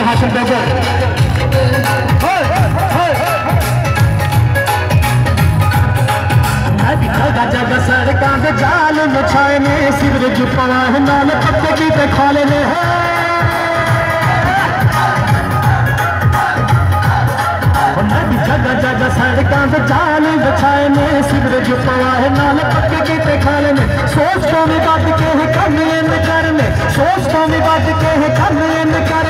में हासिल बसर कांग जाल में में सिर की नाल पत्ते की ते खोले जगह जगह सड़कों से जाल बछाए में सिर जो है नाल पत्ते की सोच तो में बात के है कम इन करने। सोच तो में बात के है कम इन कर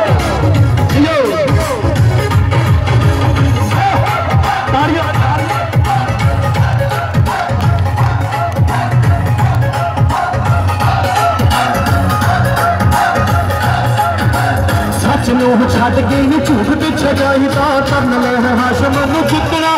हट गई झूठ पिछे जाइदा तन लहर हाशम कितना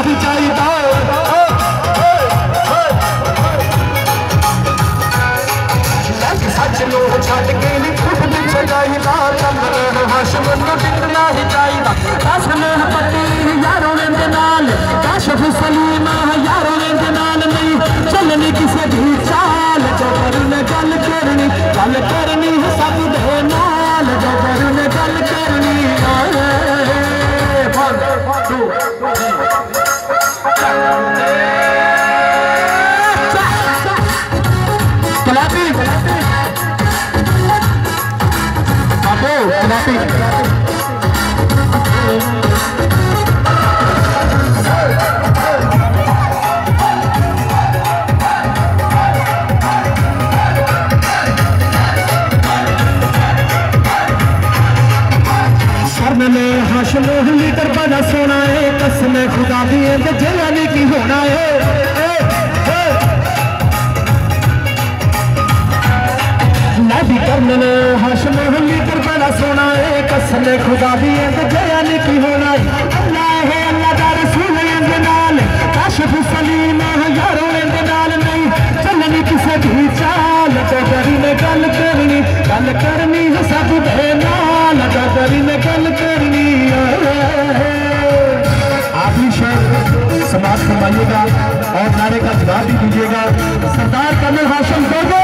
Kenapa? Aduh, kenapa? मोहली दरबारा सोना है कसम खुदा दी तो जेला की होना है कर्म ने हाशम बना सोना है। कसम खुदा दी ते जेला ने होना है। दा भी ने गल करनी। करनी दे करनी भी और नारे का जवाब भी दीजिएगा। सरदार कर्नल हाशम दोगो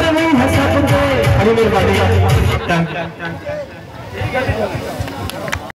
गल करनी है सबको बड़ी मेहरबानी